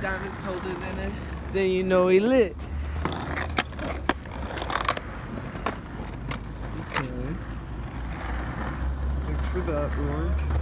diamonds colder than it, then you know he lit. Okay. Thanks for that, Orange.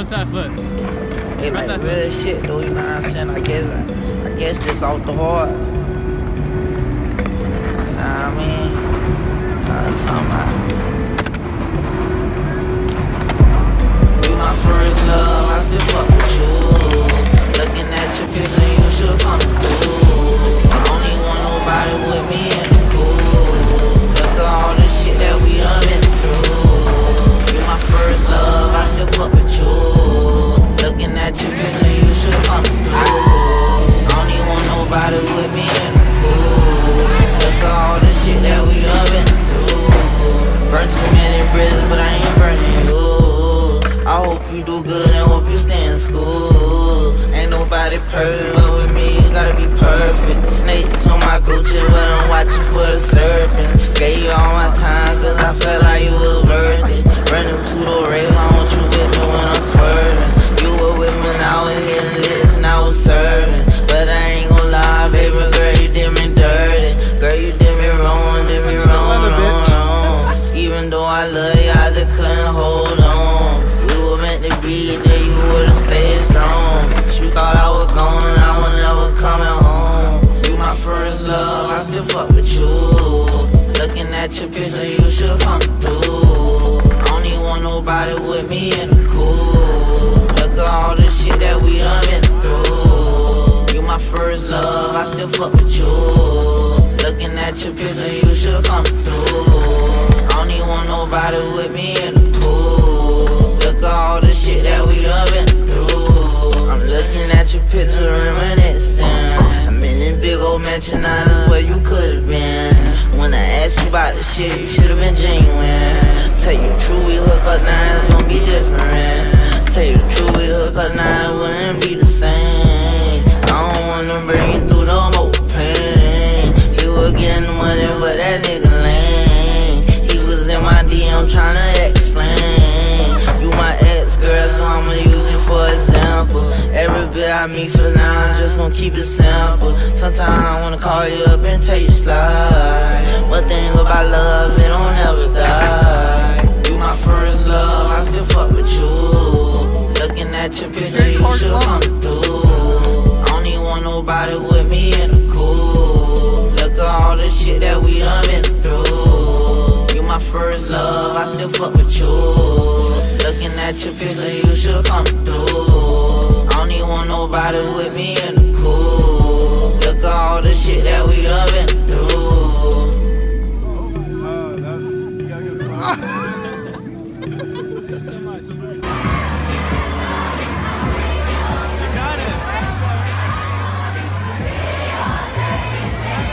Outside foot. It like real foot. shit though, you know what I'm saying? I guess I, I guess this off the heart. You know what I mean? I'm talking about. You my first love. watching for the serpent. Gave you all my time, cause I felt like you was worth it. Running I still fuck with you. Looking at your picture, you should come through. I don't even want nobody with me in the pool. Look at all the shit that we done been through. I'm looking at your picture, reminiscing. I'm in this big old mansion, now that's where you could've been. When I asked you about the shit, you should've been genuine. Tell you the truth, we hook up now, it's gonna be different. Tell you the truth, we hook up now, now, I'm just gon' keep it simple. Sometimes I wanna call you up and tell you slide. About love, it don't ever die. You my first love, I still fuck with you. Looking at your picture, you should come through. I don't even want nobody with me in the cool. Look at all the shit that we done been through. You my first love, I still fuck with you. Looking at your picture, you should come through ain't want nobody with me in the cool. Look at all the shit that we done been through. Oh,